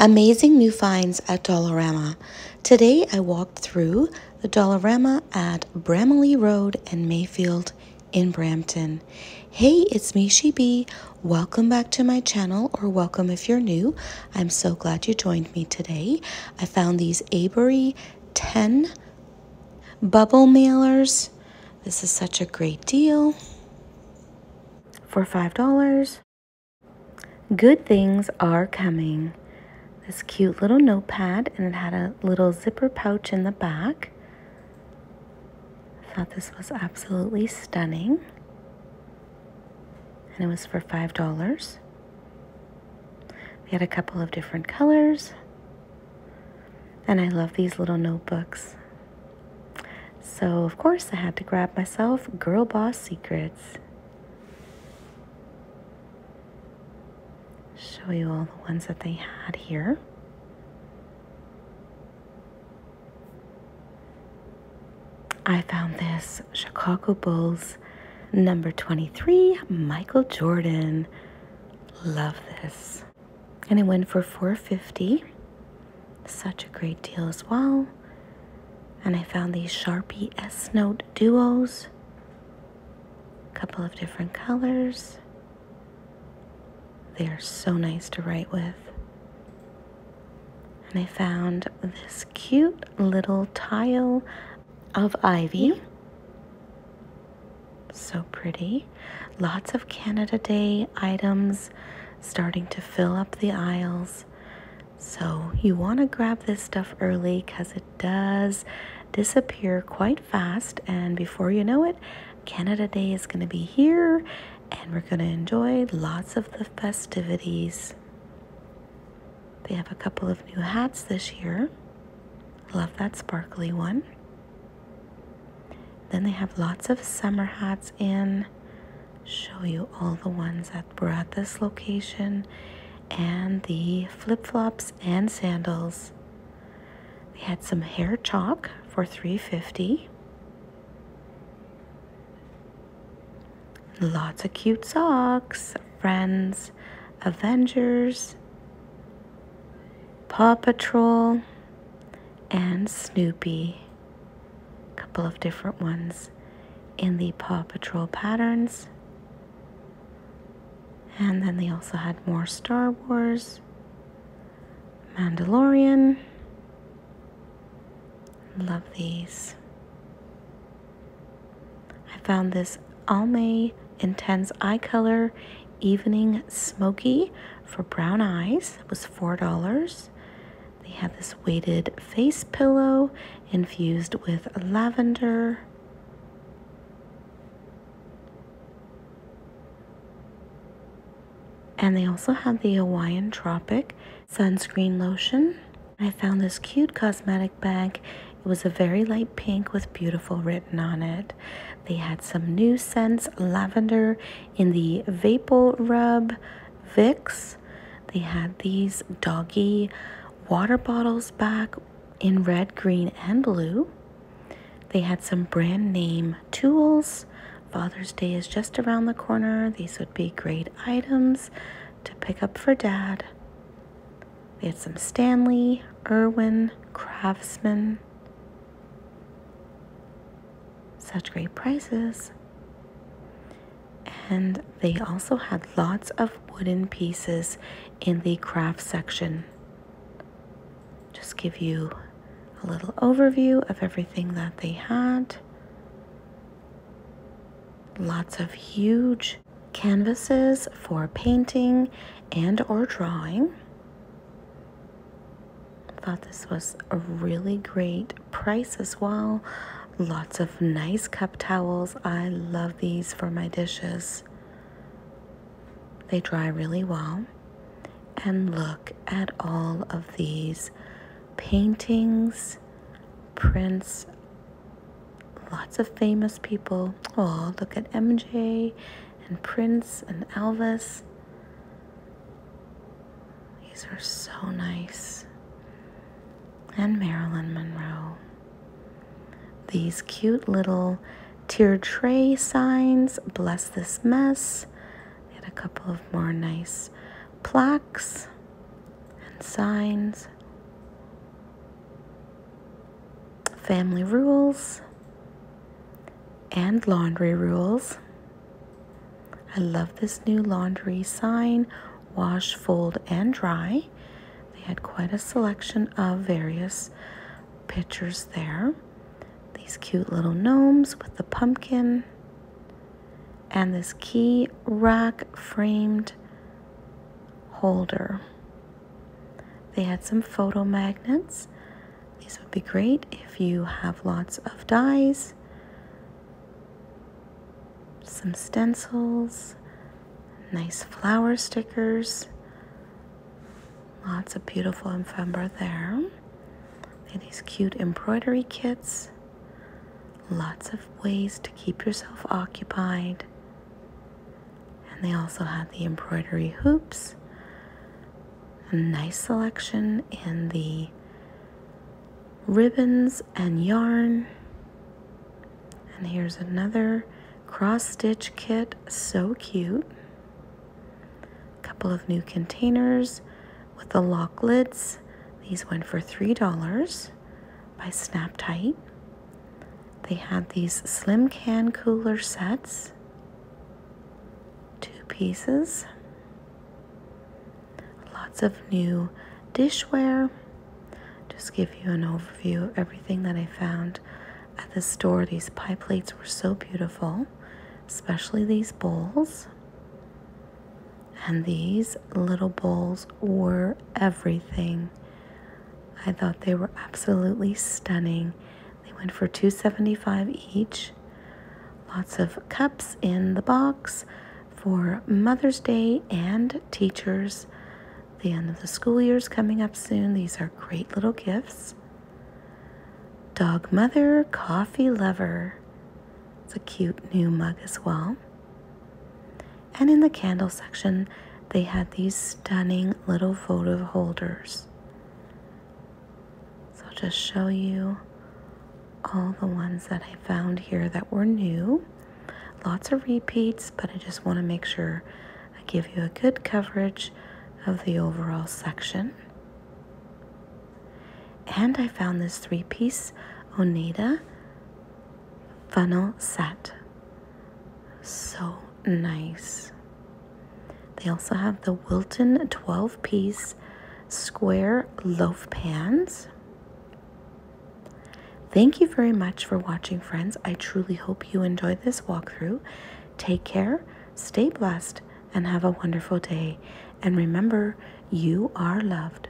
Amazing new finds at Dollarama. Today I walked through the Dollarama at Bramalea Road and Mayfield in Brampton. Hey, it's me, She Welcome back to my channel, or welcome if you're new. I'm so glad you joined me today. I found these Avery 10 bubble mailers. This is such a great deal for $5. Good things are coming this cute little notepad and it had a little zipper pouch in the back. I thought this was absolutely stunning. And it was for $5. We had a couple of different colors. And I love these little notebooks. So, of course, I had to grab myself Girl Boss Secrets. Show you all the ones that they had here. I found this Chicago Bulls number 23, Michael Jordan. Love this. And it went for 450. Such a great deal as well. And I found these Sharpie S Note duos. A couple of different colors. They are so nice to write with. And I found this cute little tile of ivy. So pretty. Lots of Canada Day items starting to fill up the aisles. So you want to grab this stuff early because it does disappear quite fast. And before you know it, Canada Day is going to be here and we're going to enjoy lots of the festivities. They have a couple of new hats this year. Love that sparkly one. Then they have lots of summer hats in. Show you all the ones that were at this location and the flip flops and sandals. They had some hair chalk for 350 Lots of cute socks, Friends, Avengers, Paw Patrol, and Snoopy. A couple of different ones in the Paw Patrol patterns. And then they also had more Star Wars, Mandalorian. Love these. I found this Almay Intense Eye Color Evening Smoky for brown eyes it was $4. They have this weighted face pillow infused with lavender. And they also have the Hawaiian Tropic sunscreen lotion. I found this cute cosmetic bag. Was a very light pink with beautiful written on it. They had some new scents, lavender in the VapoRub Vicks. They had these doggy water bottles back in red, green, and blue. They had some brand name tools. Father's Day is just around the corner. These would be great items to pick up for dad. They had some Stanley, Irwin, Craftsman, such great prices. And they also had lots of wooden pieces in the craft section. Just give you a little overview of everything that they had. Lots of huge canvases for painting and or drawing. Thought this was a really great price as well. Lots of nice cup towels. I love these for my dishes. They dry really well. And look at all of these paintings, prints, lots of famous people. Oh, look at MJ and Prince and Elvis. These are so nice. And Marilyn Monroe these cute little tier tray signs. Bless this mess. They had a couple of more nice plaques and signs, family rules, and laundry rules. I love this new laundry sign wash, fold, and dry. They had quite a selection of various pictures there. These cute little gnomes with the pumpkin and this key rack framed holder. They had some photo magnets. These would be great if you have lots of dies, some stencils, nice flower stickers, lots of beautiful ephemera there. Have these cute embroidery kits, lots of ways to keep yourself occupied. And they also had the embroidery hoops a nice selection in the ribbons and yarn. And here's another cross stitch kit, so cute. A couple of new containers with the lock lids. These went for $3 by Snap Tight. They had these slim can cooler sets, two pieces lots of new dishware. Just give you an overview of everything that I found at the store. These pie plates were so beautiful, especially these bowls. And these little bowls were everything. I thought they were absolutely stunning. Went for 275 each. Lots of cups in the box for Mother's Day and teachers the end of the school year is coming up soon. These are great little gifts. Dog Mother Coffee Lover. It's a cute new mug as well. And in the candle section, they had these stunning little photo holders. So I'll just show you all the ones that I found here that were new. Lots of repeats, but I just want to make sure I give you a good coverage of the overall section. And I found this three piece Oneida funnel set. So nice. They also have the Wilton 12 piece square loaf pans. Thank you very much for watching, friends. I truly hope you enjoyed this walkthrough. Take care, stay blessed, and have a wonderful day. And remember, you are loved.